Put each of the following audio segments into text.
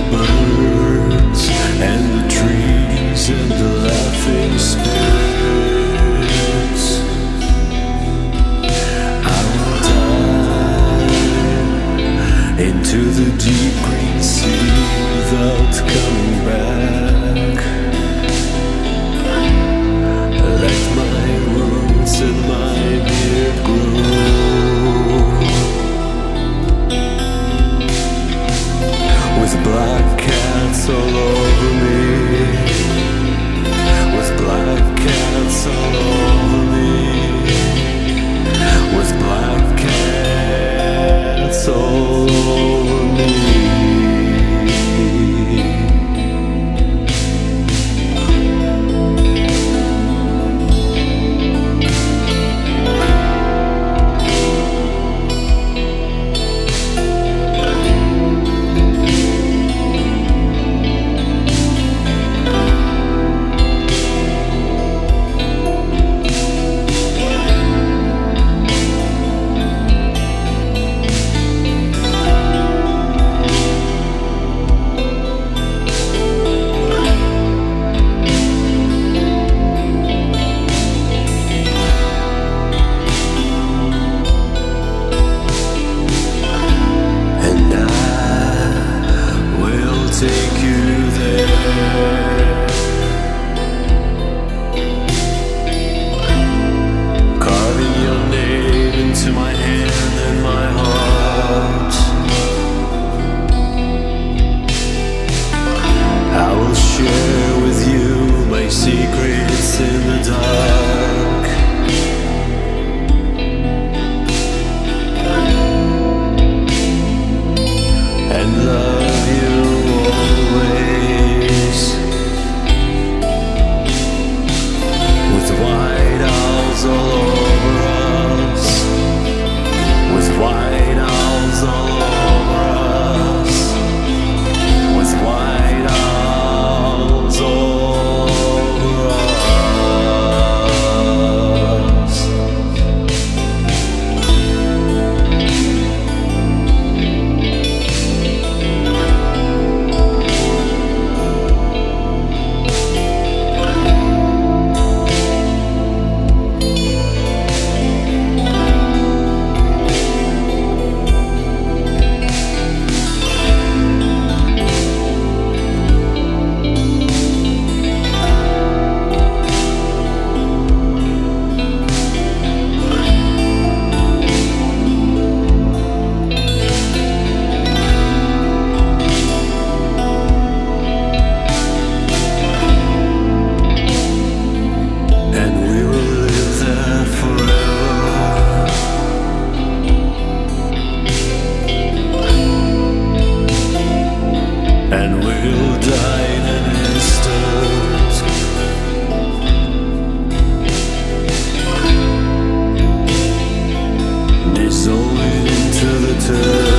the birds and the trees and the laughing spirits. I will dive into the deep green sea without coming. soul into the turf.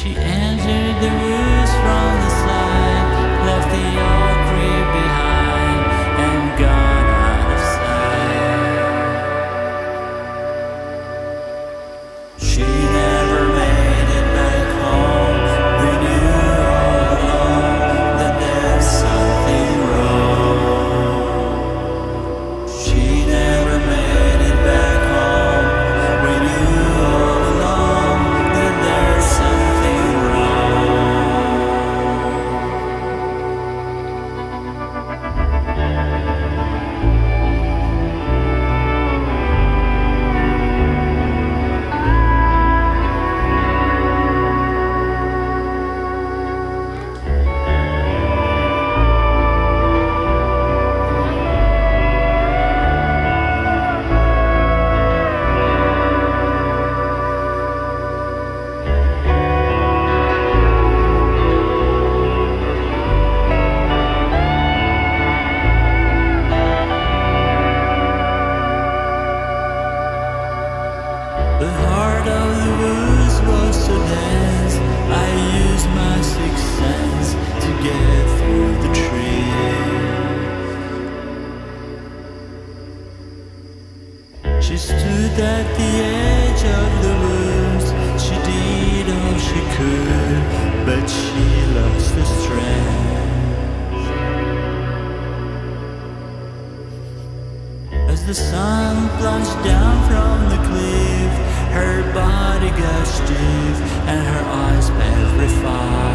she ends. And her eyes petrified.